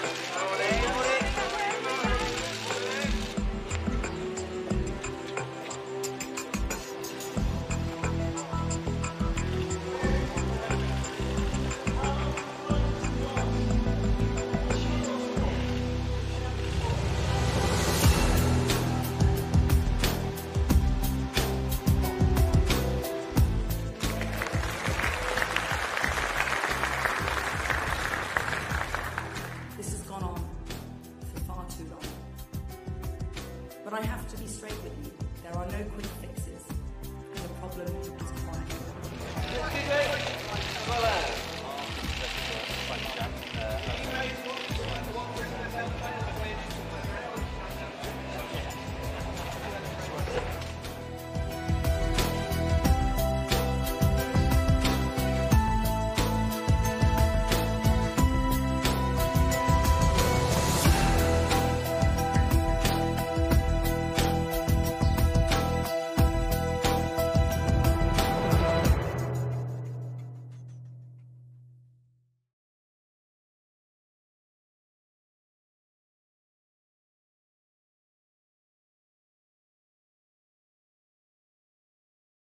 Senhor. gone on for far too long. But I have to be straight with you. There are no quick